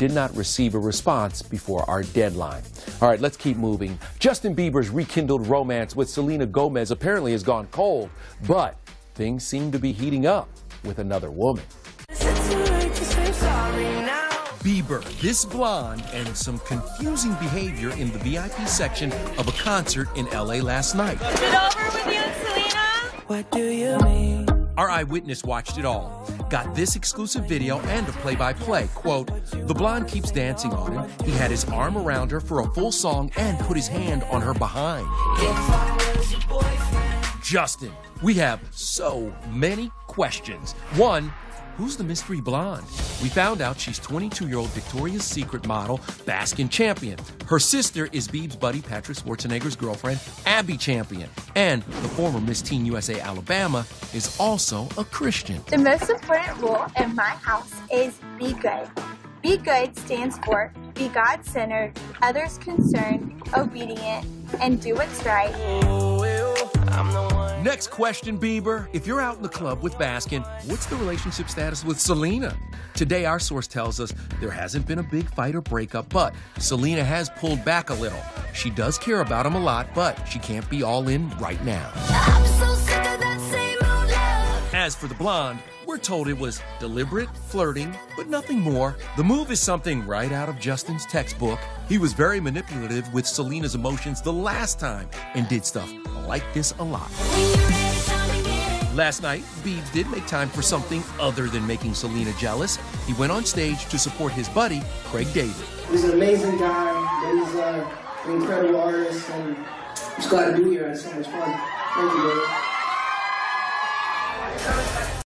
did not receive a response before our deadline. All right, let's keep moving. Justin Bieber's rekindled romance with Selena Gomez apparently has gone cold, but things seem to be heating up with another woman. Bieber, this blonde, and some confusing behavior in the VIP section of a concert in LA last night. Is it over with you Selena? What do you mean? Our eyewitness watched it all. Got this exclusive video and a play by play. Quote The blonde keeps dancing on him. He had his arm around her for a full song and put his hand on her behind. Justin, we have so many questions. One, Who's the mystery blonde? We found out she's 22 year old Victoria's Secret model, Baskin Champion. Her sister is Bieb's buddy, Patrick Schwarzenegger's girlfriend, Abby Champion. And the former Miss Teen USA Alabama is also a Christian. The most important rule in my house is be good. Be good stands for be God centered, others concerned, obedient, and do what's right. Next question, Bieber. If you're out in the club with Baskin, what's the relationship status with Selena? Today, our source tells us there hasn't been a big fight or breakup, but Selena has pulled back a little. She does care about him a lot, but she can't be all in right now. As for the blonde, we're told it was deliberate flirting, but nothing more. The move is something right out of Justin's textbook. He was very manipulative with Selena's emotions the last time and did stuff like this a lot. Last night, Biebs did make time for something other than making Selena jealous. He went on stage to support his buddy, Craig David. He's an amazing guy. He's uh, an incredible artist, and I'm just glad to be here. It's so much fun. Thank you, David.